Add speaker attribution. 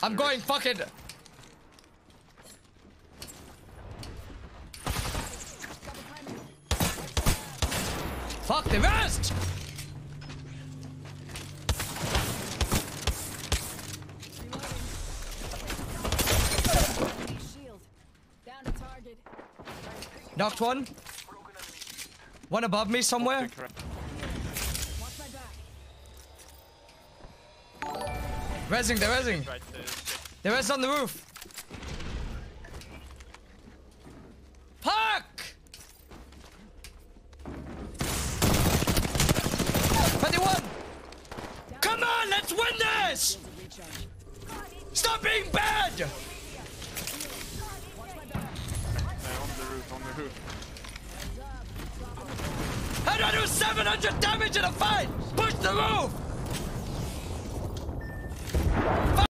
Speaker 1: I'm going fucking. Fuck the rest! Knocked one. One above me somewhere. Resing, they're resing. They're res on the roof. Fuck! Twenty-one. Come on, let's win this! Stop being bad!
Speaker 2: On the roof, on the roof.
Speaker 1: How do I do 700 damage in a fight? Push the roof!